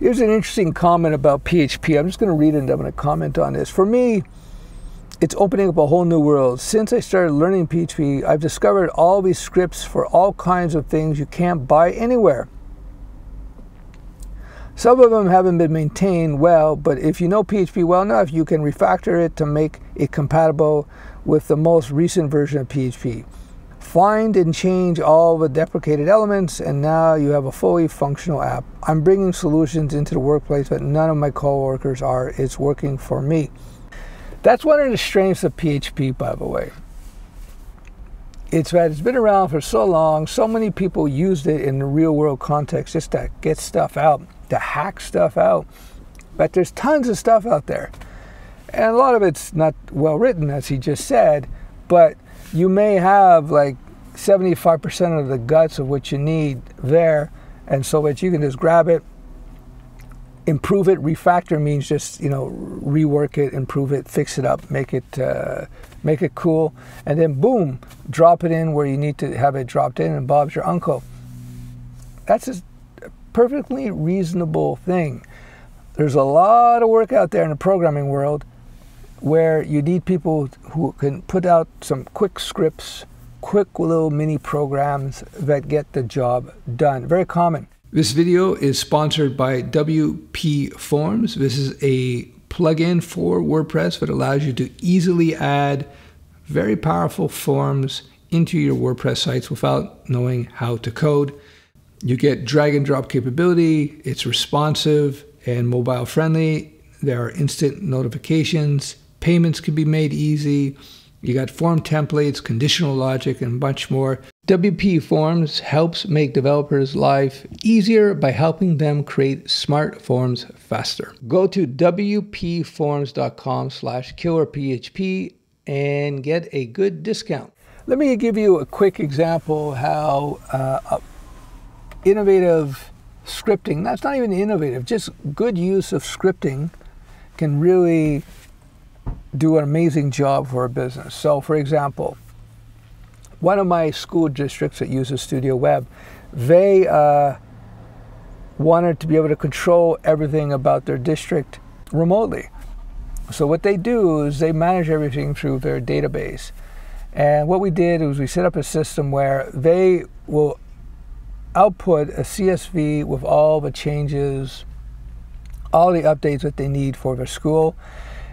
Here's an interesting comment about PHP. I'm just going to read it and I'm going to comment on this. For me, it's opening up a whole new world. Since I started learning PHP, I've discovered all these scripts for all kinds of things you can't buy anywhere. Some of them haven't been maintained well, but if you know PHP well enough, you can refactor it to make it compatible with the most recent version of PHP. Find and change all the deprecated elements, and now you have a fully functional app. I'm bringing solutions into the workplace but none of my coworkers are. It's working for me. That's one of the strengths of PHP, by the way. It's that it's been around for so long, so many people used it in the real world context just to get stuff out to hack stuff out. But there's tons of stuff out there. And a lot of it's not well written, as he just said, but you may have like 75% of the guts of what you need there. And so that you can just grab it, improve it. Refactor means just, you know, rework it, improve it, fix it up, make it, uh, make it cool. And then boom, drop it in where you need to have it dropped in and Bob's your uncle. That's a perfectly reasonable thing. There's a lot of work out there in the programming world where you need people who can put out some quick scripts, quick little mini programs that get the job done. Very common. This video is sponsored by WP Forms. This is a plugin for WordPress that allows you to easily add very powerful forms into your WordPress sites without knowing how to code. You get drag and drop capability, it's responsive and mobile friendly. There are instant notifications, payments can be made easy. You got form templates, conditional logic, and much more. WP Forms helps make developers' life easier by helping them create smart forms faster. Go to wpforms.com slash killerphp and get a good discount. Let me give you a quick example how uh, innovative scripting, that's not even innovative, just good use of scripting can really do an amazing job for a business. So, for example, one of my school districts that uses Studio Web, they uh, wanted to be able to control everything about their district remotely. So, what they do is they manage everything through their database. And what we did was we set up a system where they will output a CSV with all the changes, all the updates that they need for their school,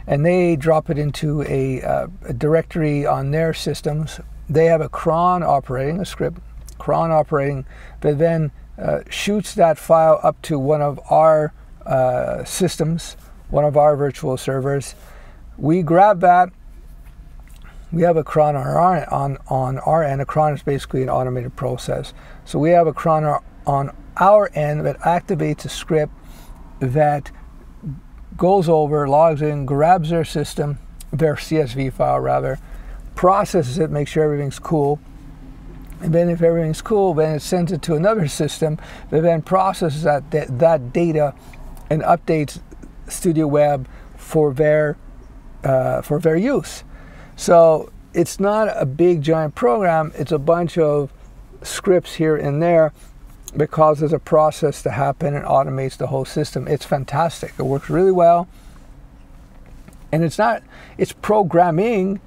and they drop it into a, uh, a directory on their systems. They have a cron operating, a script, cron operating, that then uh, shoots that file up to one of our uh, systems, one of our virtual servers. We grab that we have a cron on our, on, on our end. A cron is basically an automated process. So we have a cron on our end that activates a script that goes over, logs in, grabs their system, their CSV file rather, processes it, makes sure everything's cool. And then if everything's cool, then it sends it to another system that then processes that, that, that data and updates Studio Web for their, uh, for their use. So it's not a big giant program, it's a bunch of scripts here and there that causes a process to happen and automates the whole system. It's fantastic. It works really well. And it's not, it's programming,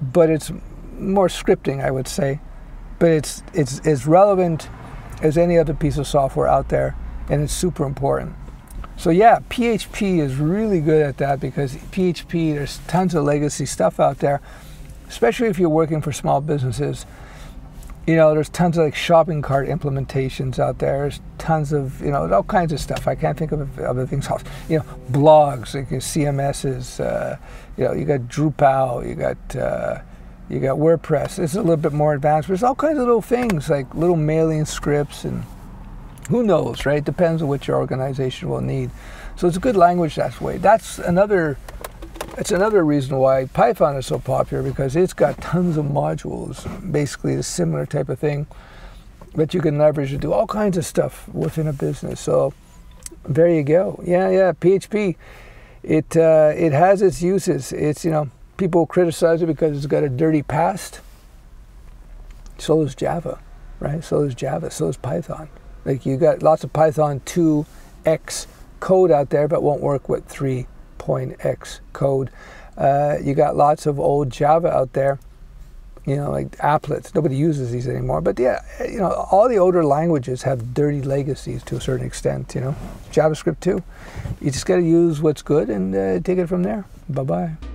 but it's more scripting, I would say. But it's, it's as relevant as any other piece of software out there, and it's super important. So yeah, PHP is really good at that because PHP, there's tons of legacy stuff out there, especially if you're working for small businesses. You know, there's tons of like shopping cart implementations out there. There's tons of, you know, all kinds of stuff. I can't think of other things. off. You know, blogs, like CMSs, uh, you know, you got Drupal, you got, uh, you got WordPress. Is a little bit more advanced. There's all kinds of little things like little mailing scripts and who knows, right? Depends on what your organization will need. So it's a good language that way. That's another it's another reason why Python is so popular because it's got tons of modules, basically a similar type of thing that you can leverage to do all kinds of stuff within a business. So there you go. Yeah, yeah, PHP. It uh, it has its uses. It's you know people criticize it because it's got a dirty past. So does Java, right? So does Java. So does Python. Like you got lots of Python 2x code out there, but won't work with 3.x code. Uh, you got lots of old Java out there, you know, like applets. Nobody uses these anymore. But yeah, you know, all the older languages have dirty legacies to a certain extent, you know. JavaScript too. You just got to use what's good and uh, take it from there. Bye bye.